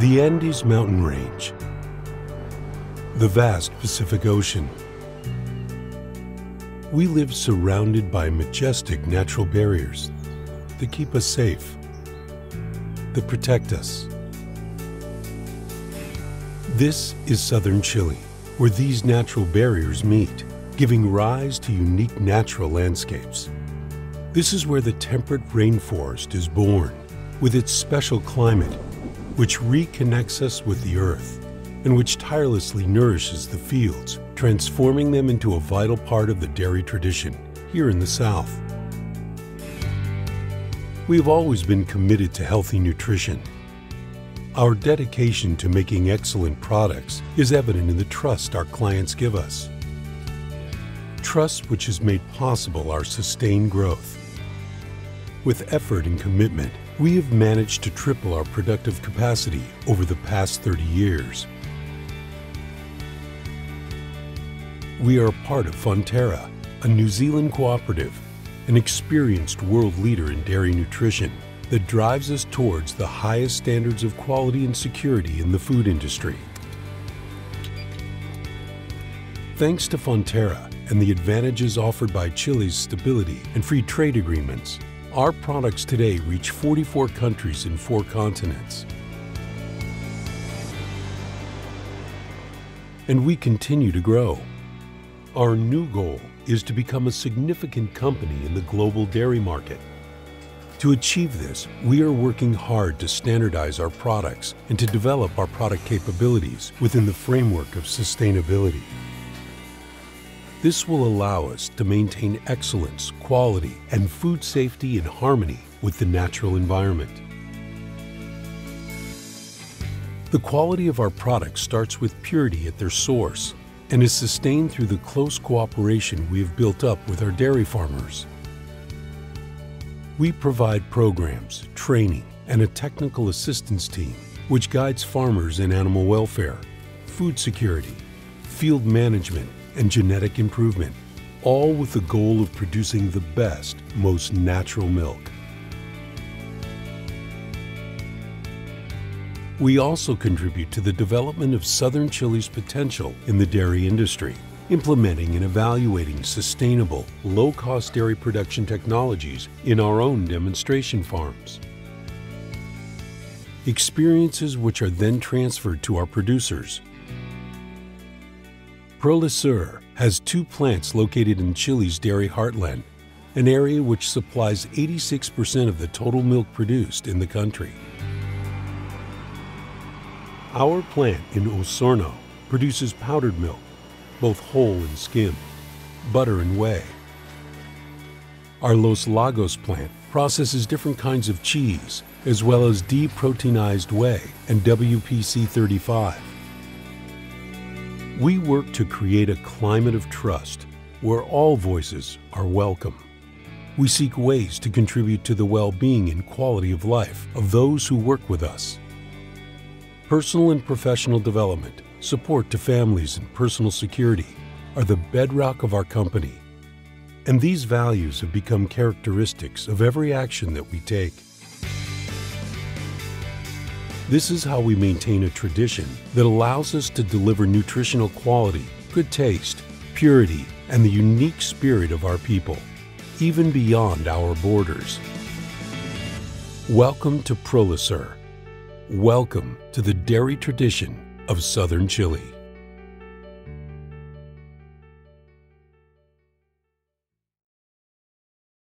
The Andes Mountain Range, the vast Pacific Ocean. We live surrounded by majestic natural barriers that keep us safe, that protect us. This is southern Chile, where these natural barriers meet, giving rise to unique natural landscapes. This is where the temperate rainforest is born, with its special climate, which reconnects us with the earth and which tirelessly nourishes the fields, transforming them into a vital part of the dairy tradition here in the South. We have always been committed to healthy nutrition. Our dedication to making excellent products is evident in the trust our clients give us. Trust which has made possible our sustained growth. With effort and commitment, we have managed to triple our productive capacity over the past 30 years. We are part of Fonterra, a New Zealand cooperative, an experienced world leader in dairy nutrition that drives us towards the highest standards of quality and security in the food industry. Thanks to Fonterra and the advantages offered by Chile's stability and free trade agreements, our products today reach 44 countries in four continents. And we continue to grow. Our new goal is to become a significant company in the global dairy market. To achieve this, we are working hard to standardize our products and to develop our product capabilities within the framework of sustainability. This will allow us to maintain excellence, quality, and food safety in harmony with the natural environment. The quality of our products starts with purity at their source and is sustained through the close cooperation we have built up with our dairy farmers. We provide programs, training, and a technical assistance team which guides farmers in animal welfare, food security, field management, and genetic improvement, all with the goal of producing the best, most natural milk. We also contribute to the development of southern Chile's potential in the dairy industry, implementing and evaluating sustainable, low-cost dairy production technologies in our own demonstration farms. Experiences which are then transferred to our producers Prolesur has two plants located in Chile's dairy heartland, an area which supplies 86% of the total milk produced in the country. Our plant in Osorno produces powdered milk, both whole and skim, butter and whey. Our Los Lagos plant processes different kinds of cheese, as well as deproteinized whey and WPC 35. We work to create a climate of trust where all voices are welcome. We seek ways to contribute to the well-being and quality of life of those who work with us. Personal and professional development, support to families and personal security are the bedrock of our company. And these values have become characteristics of every action that we take. This is how we maintain a tradition that allows us to deliver nutritional quality, good taste, purity, and the unique spirit of our people, even beyond our borders. Welcome to Prolesur. Welcome to the dairy tradition of southern Chile.